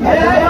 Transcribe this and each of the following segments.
Yeah, yeah.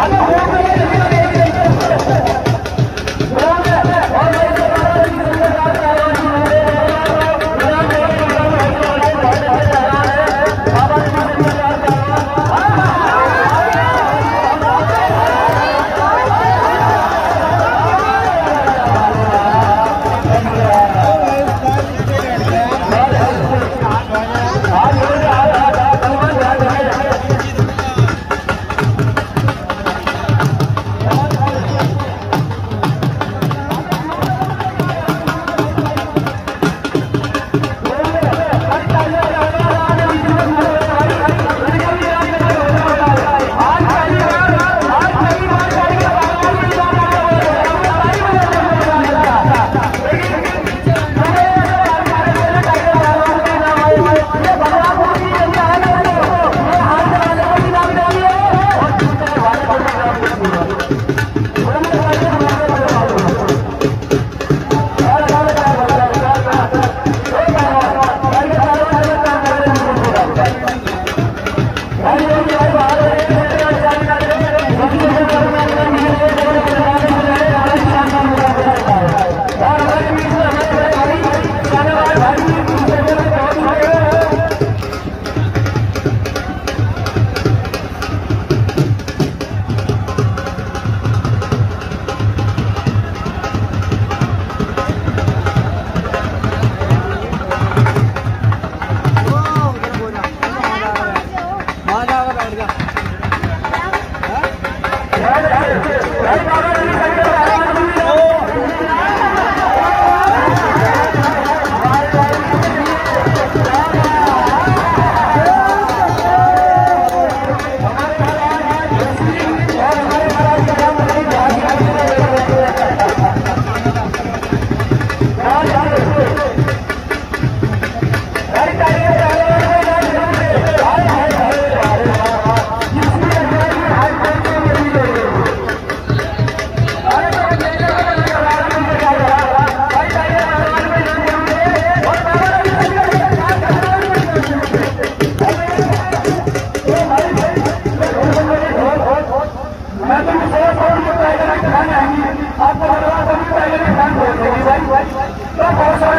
Hello, आपको भगवान सभी पहले भी शांत बहुत सारे